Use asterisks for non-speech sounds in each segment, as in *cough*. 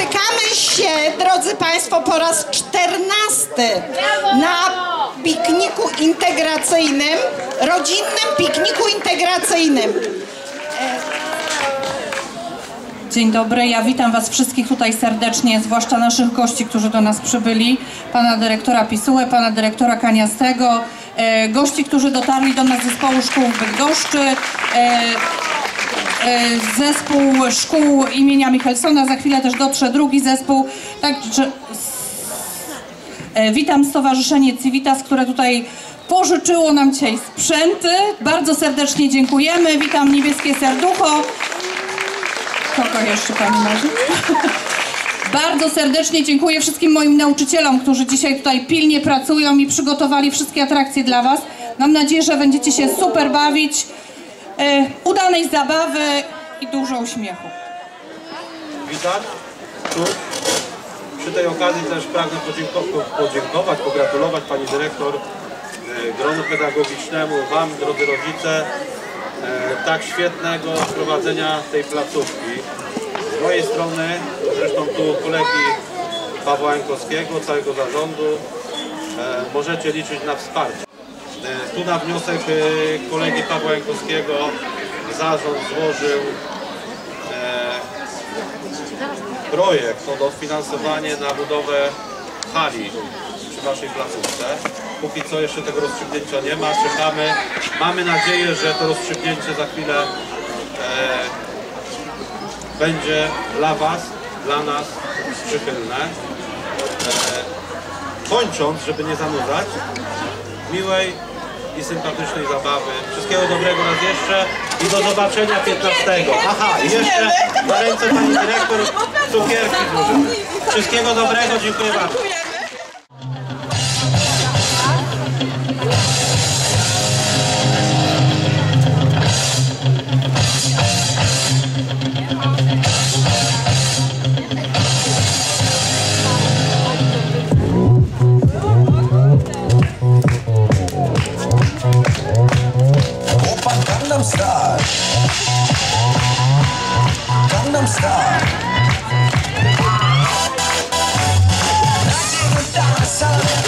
Spotykamy się, drodzy Państwo, po raz czternasty na pikniku integracyjnym, rodzinnym pikniku integracyjnym. Dzień dobry, ja witam Was wszystkich tutaj serdecznie, zwłaszcza naszych gości, którzy do nas przybyli, pana dyrektora Pisułę, pana dyrektora Kaniastego, e, gości, którzy dotarli do nas z zespołu szkół w Bydgoszczy, e, zespół szkół imienia Michelsona, za chwilę też dotrze drugi zespół, także E, Witam Stowarzyszenie Civitas, które tutaj pożyczyło nam dzisiaj sprzęty. Bardzo serdecznie dziękujemy. Witam Niebieskie Serducho. Kogo jeszcze Pani może? *laughs* Bardzo serdecznie dziękuję wszystkim moim nauczycielom, którzy dzisiaj tutaj pilnie pracują i przygotowali wszystkie atrakcje dla Was. Mam nadzieję, że będziecie się super bawić. E, udanej zabawy i dużo uśmiechu. Widać? Tu. Przy tej okazji też pragnę podzięko- podziękować, pogratulować Pani Dyrektor, e, gronu pedagogicznemu, Wam, drodzy rodzice, e, tak świetnego prowadzenia tej placówki. Z mojej strony, zresztą tu kolegi Pawła Jankowskiego, całego zarządu, możecie liczyć na wsparcie. Tu na wniosek e, kolegi Pawła Jankowskiego zarząd złożył e, projekt o dofinansowanie na budowę hali przy Waszej placówce. Póki co jeszcze tego rozstrzygnięcia nie ma, czekamy. Mamy nadzieję, że to rozstrzygnięcie za chwilę e, będzie dla Was, dla nas przychylne. E, kończąc, żeby nie zanudzać, miłej i sympatycznej zabawy. Wszystkiego dobrego raz jeszcze i do zobaczenia 15. Aha, i jeszcze na ręce pani dyrektor cukierki złożymy. Wszystkiego dobrego, dziękuję bardzo. Saturday.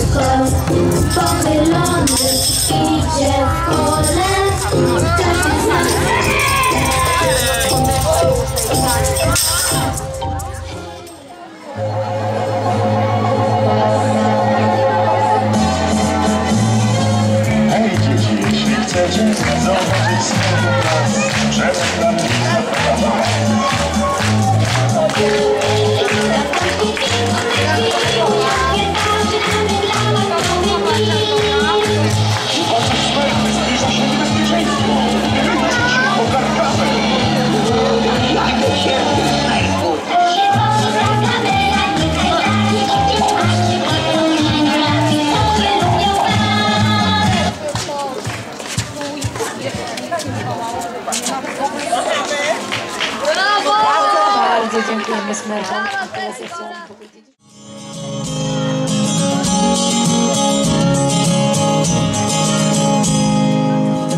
Leciutko Pochylony idzie w pole. Każdy z Bardzo dziękujemy Smerfom. Teraz ja chciałam powiedzieć.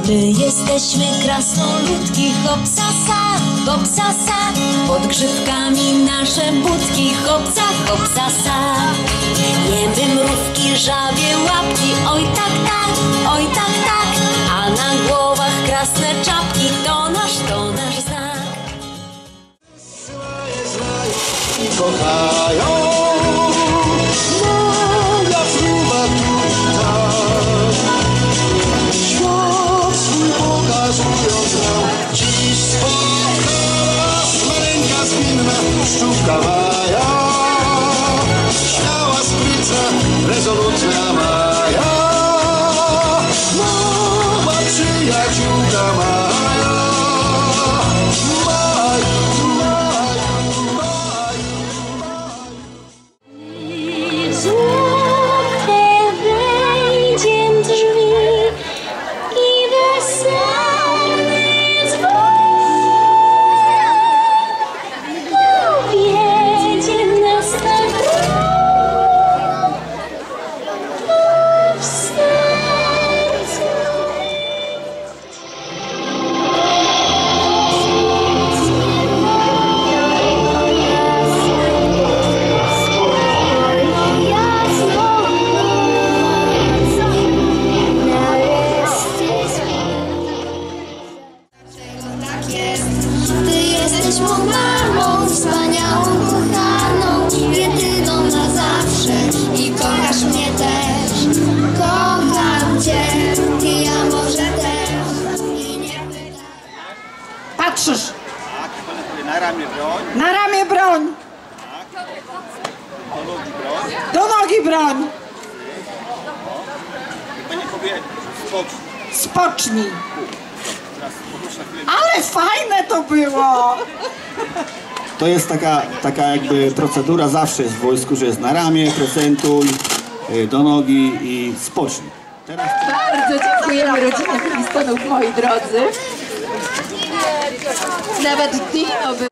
My jesteśmy krasnoludki, hopsasa, hopsasa Pod grzybkami nasze budki, hopsa, hopsasa Jemy mrówki, żabie łapki, oj tak, tak, oj tak, tak A na głowach krasne czapki, do nogi broń. spocznij. Ale fajne to było! To jest taka, taka jakby procedura zawsze jest w wojsku, że jest na ramię, prezentuj, y, do nogi i spocznij. Teraz Bardzo dziękujemy rodzinie Filistonów, moi drodzy. Nawet Dino był.